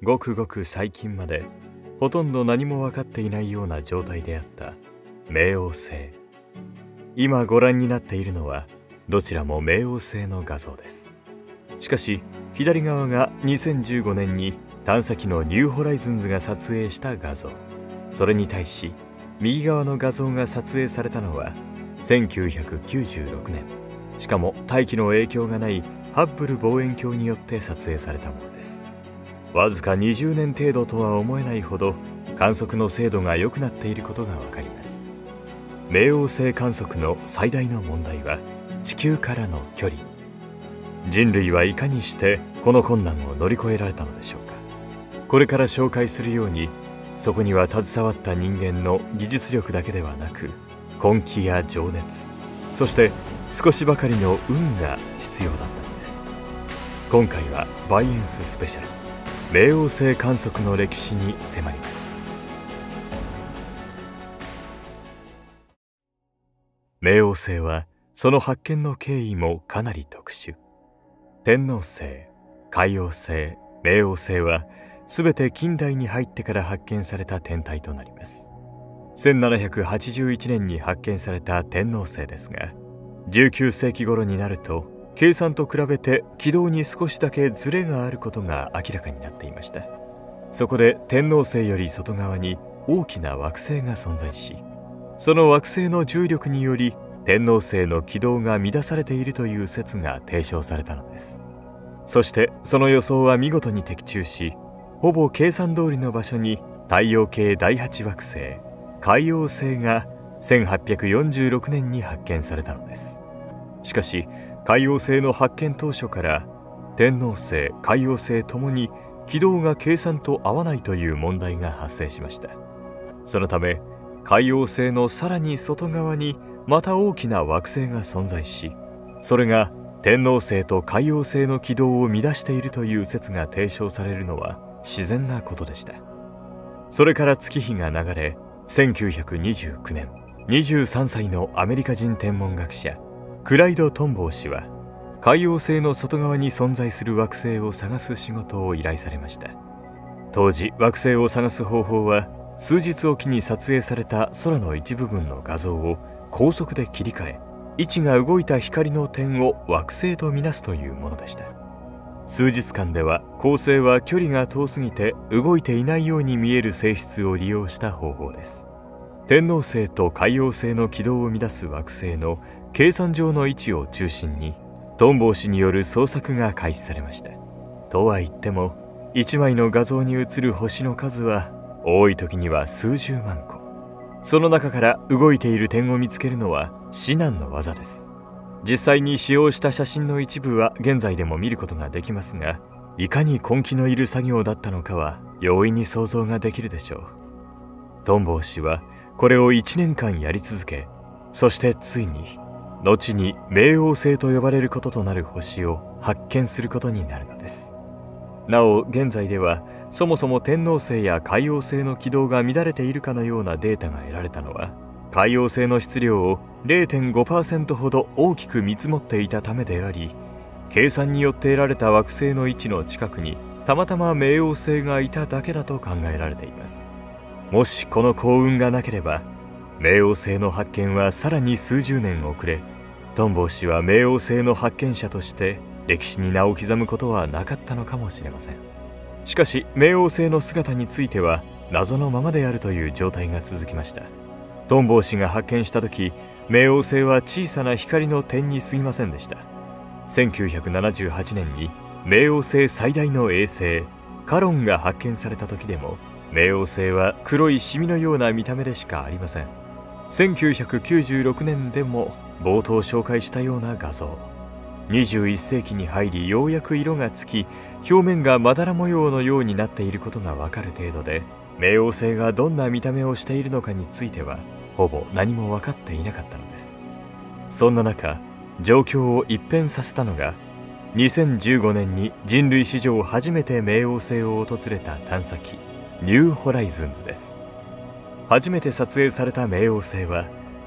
ごくごく最近までほとんど何も分かっていないような状態であった冥王星。今ご覧になっているのはどちらも冥王星の画像です。しかし左側が2015年に探査機のニューホライズンズが撮影した画像。それに対し右側の画像が撮影されたのは1996年しかも大気の影響がないハッブル望遠鏡によって撮影されたものです。わずか20年程度とは思えないほど観測の精度が良くなっていることがわかります。冥王星観測の最大の問題は地球からの距離。人類はいかにしてこの困難を乗り越えられたのでしょうか。これから紹介するようにそこには携わった人間の技術力だけではなく根気や情熱そして少しばかりの運が必要だったのです。今回はバイエンススペシャル。冥王星観測の歴史に迫ります。冥王星はその発見の経緯もかなり特殊。天王星海王星冥王星は全て近代に入ってから発見された天体となります。1781年に発見された天王星ですが19世紀頃になると計算と比べて軌道に少しだけズレがあることが明らかになっていました。そこで天王星より外側に大きな惑星が存在しその惑星の重力により天王星の軌道が乱されているという説が提唱されたのです。そしてその予想は見事に的中しほぼ計算通りの場所に太陽系第8惑星海王星が1846年に発見されたのです。しかし海王星の発見当初から天王星海王星ともに軌道が計算と合わないという問題が発生しました。そのため海王星のさらに外側にまた大きな惑星が存在しそれが天王星と海王星の軌道を乱しているという説が提唱されるのは自然なことでした。それから月日が流れ1929年23歳のアメリカ人天文学者クライド・トンボー氏は海王星の外側に存在する惑星を探す仕事を依頼されました。当時惑星を探す方法は数日おきに撮影された空の一部分の画像を高速で切り替え位置が動いた光の点を惑星とみなすというものでした。数日間では恒星は距離が遠すぎて動いていないように見える性質を利用した方法です。天王星と海王星の軌道を乱す惑星の計算上の位置を中心にトンボウ氏による捜索が開始されました。とは言っても1枚の画像に映る星の数は多い時には数十万個。その中から動いている点を見つけるのは至難の業です。実際に使用した写真の一部は現在でも見ることができますがいかに根気のいる作業だったのかは容易に想像ができるでしょう。トンボウ氏はこれを1年間やり続けそしてついに後に冥王星と呼ばれることとなる星を発見することになるのです。なお現在ではそもそも天王星や海王星の軌道が乱れているかのようなデータが得られたのは海王星の質量を0.5%ほど大きく見積もっていたためであり計算によって得られた惑星の位置の近くにたまたま冥王星がいただけだと考えられています。もしこの幸運がなければ冥王星の発見はさらに数十年遅れトンボウ氏は冥王星の発見者として歴史に名を刻むことはなかったのかもしれません。しかし冥王星の姿については謎のままであるという状態が続きました。トンボウ氏が発見した時冥王星は小さな光の点に過ぎませんでした。1978年に冥王星最大の衛星カロンが発見された時でも冥王星は黒いシミのような見た目でしかありません。1996年でも冒頭紹介したような画像。21世紀に入りようやく色がつき表面がまだら模様のようになっていることがわかる程度で冥王星がどんな見た目をしているのかについてはほぼ何も分かっていなかったのです。そんな中状況を一変させたのが2015年に人類史上初めて冥王星を訪れた探査機。ニューホライズンズです。初めて撮影された冥王星は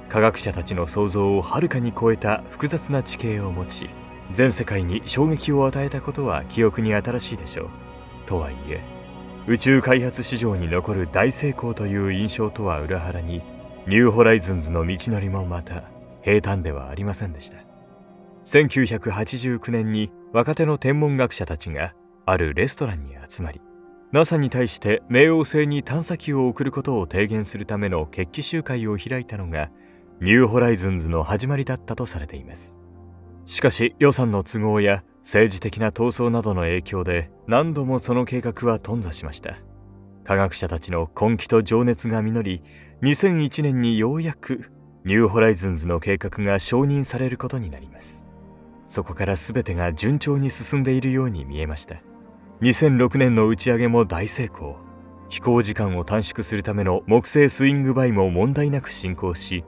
科学者たちの想像をはるかに超えた複雑な地形を持ち全世界に衝撃を与えたことは記憶に新しいでしょう。とはいえ宇宙開発史上に残る大成功という印象とは裏腹にニューホライズンズの道のりもまた平坦ではありませんでした。1989年に若手の天文学者たちがあるレストランに集まり NASA に対して冥王星に探査機を送ることを提言するための決起集会を開いたのがニューホライズンズの始まりだったとされています。しかし予算の都合や政治的な闘争などの影響で何度もその計画は頓挫しました。科学者たちの根気と情熱が実り2001年にようやくニューホライズンズの計画が承認されることになります。そこから全てが順調に進んでいるように見えました。2006年の打ち上げも大成功飛行時間を短縮するための木星スイングバイも問題なく進行し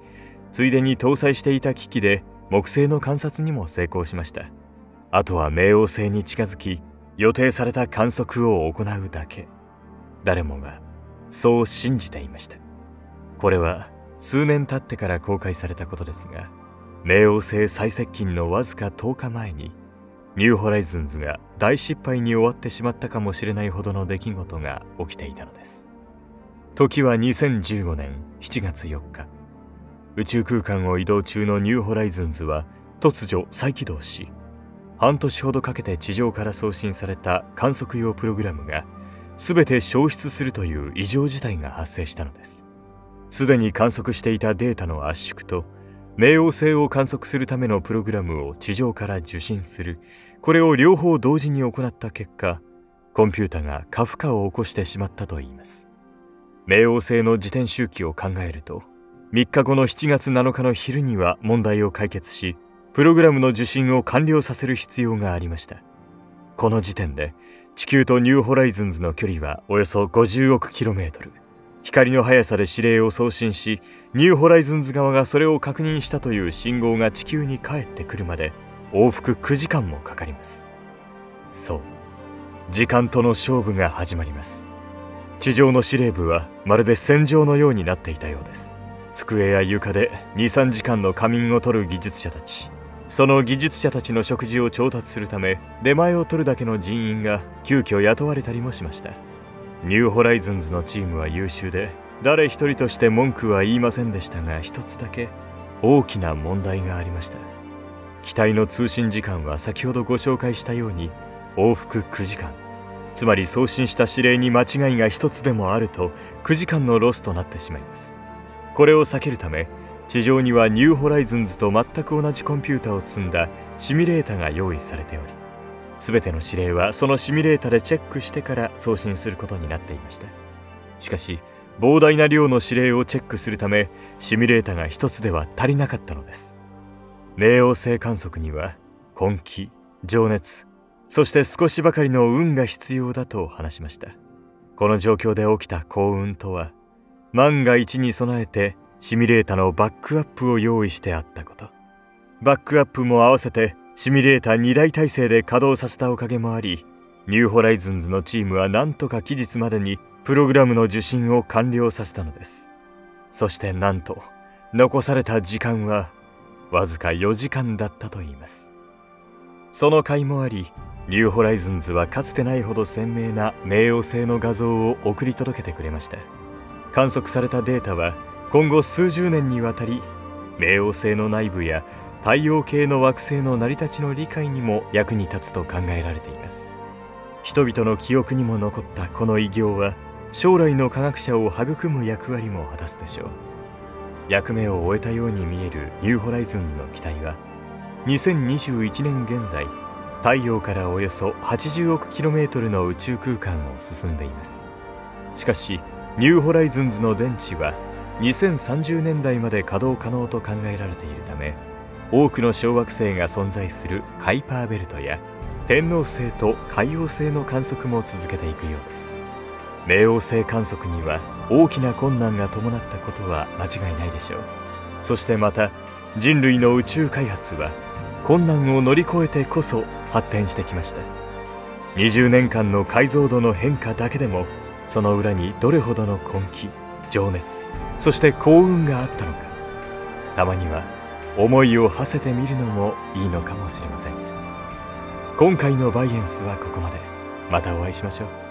ついでに搭載していた機器で木星の観察にも成功しました。あとは冥王星に近づき予定された観測を行うだけ。誰もがそう信じていました。これは数年経ってから公開されたことですが冥王星最接近のわずか10日前にニューホライズンズが大失敗に終わってしまったかもしれないほどの出来事が起きていたのです。時は2015年7月4日。宇宙空間を移動中のニューホライズンズは突如再起動し半年ほどかけて地上から送信された観測用プログラムが全て消失するという異常事態が発生したのです。すでに観測していたデータの圧縮と冥王星を観測するためのプログラムを地上から受信する。これを両方同時に行った結果コンピュータが過負荷を起こしてしまったといいます。冥王星の自転周期を考えると3日後の7月7日の昼には問題を解決しプログラムの受信を完了させる必要がありました。この時点で地球とニューホライズンズの距離はおよそ50億 km 光の速さで指令を送信しニューホライズンズ側がそれを確認したという信号が地球に帰ってくるまで往復9時間もかかります。そう。時間との勝負が始まります。地上の司令部はまるで戦場のようになっていたようです。机や床で23時間の仮眠を取る技術者たち。その技術者たちの食事を調達するため出前を取るだけの人員が急遽雇われたりもしました。ニューホライズンズのチームは優秀で誰一人として文句は言いませんでしたが一つだけ大きな問題がありました。機体の通信時間は先ほどご紹介したように往復9時間。つまり送信した指令に間違いが一つでもあると9時間のロスとなってしまいます。これを避けるため地上にはニューホライズンズと全く同じコンピュータを積んだシミュレータが用意されており全ての指令はそのシミュレータでチェックしてから送信することになっていました。しかし膨大な量の指令をチェックするためシミュレータが一つでは足りなかったのです。冥王星観測には根気情熱そして少しばかりの運が必要だと話しました。この状況で起きた幸運とは万が一に備えてシミュレータのバックアップを用意してあったこと。バックアップも合わせてシミュレーター2台体制で稼働させたおかげもありニューホライズンズのチームはなんとか期日までにプログラムの受信を完了させたのです。そしてなんと残された時間はわずか4時間だったといいます。その甲斐もありニューホライズンズはかつてないほど鮮明な冥王星の画像を送り届けてくれました。観測されたデータは今後数十年にわたり冥王星の内部や太陽系の惑星の成り立ちの理解にも役に立つと考えられています。人々の記憶にも残ったこの偉業は将来の科学者を育む役割も果たすでしょう。役目を終えたように見えるニューホライズンズの機体は2021年現在太陽からおよそ80億 km の宇宙空間を進んでいます。しかしニューホライズンズの電池は2030年代まで稼働可能と考えられているため多くの小惑星が存在するカイパーベルトや天王星と海王星の観測も続けていくようです。冥王星観測には大きな困難が伴ったことは間違いないでしょう。そしてまた人類の宇宙開発は困難を乗り越えてこそ発展してきました。20年間の解像度の変化だけでもその裏にどれほどの根気情熱そして幸運があったのか。たまには思いを馳せてみるのもいいのかもしれません。今回のバイエンスはここまで。またお会いしましょう。